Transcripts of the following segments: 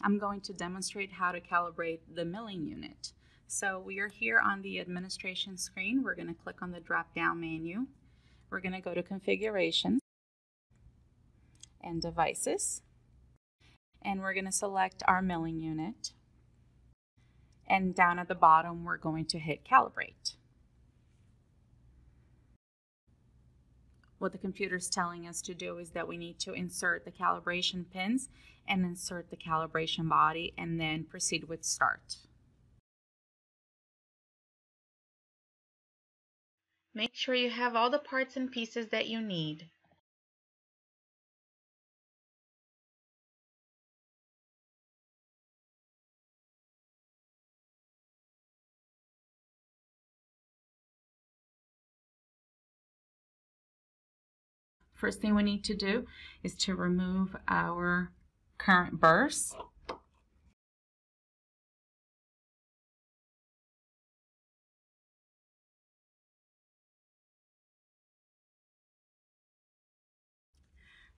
I'm going to demonstrate how to calibrate the milling unit. So we are here on the administration screen. We're going to click on the drop-down menu. We're going to go to Configurations and Devices. And we're going to select our milling unit. And down at the bottom, we're going to hit Calibrate. What the computer is telling us to do is that we need to insert the calibration pins and insert the calibration body and then proceed with start. Make sure you have all the parts and pieces that you need. First thing we need to do is to remove our current burrs.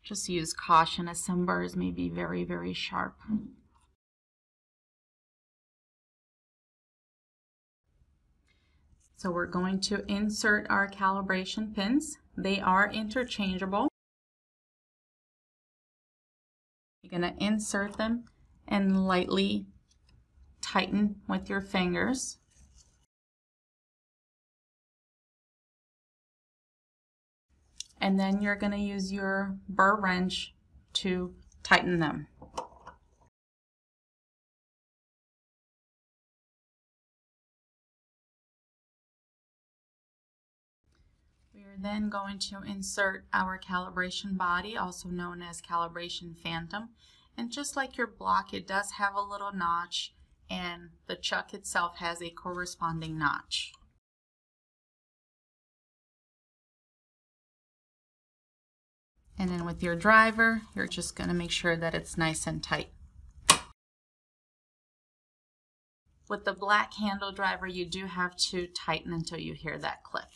Just use caution as some burrs may be very, very sharp. So we're going to insert our calibration pins. They are interchangeable. You're going to insert them and lightly tighten with your fingers. And then you're going to use your burr wrench to tighten them. We are then going to insert our calibration body, also known as calibration phantom. And just like your block, it does have a little notch and the chuck itself has a corresponding notch. And then with your driver, you're just going to make sure that it's nice and tight. With the black handle driver, you do have to tighten until you hear that click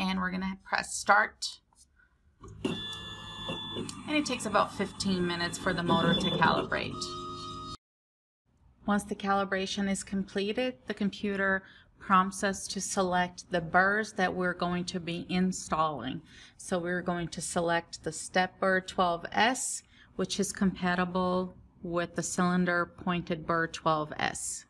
and we're going to press start. And it takes about 15 minutes for the motor to calibrate. Once the calibration is completed, the computer prompts us to select the burrs that we're going to be installing. So we're going to select the step burr 12S, which is compatible with the cylinder pointed burr 12S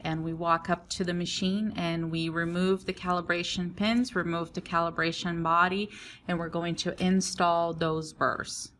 and we walk up to the machine and we remove the calibration pins, remove the calibration body, and we're going to install those burrs.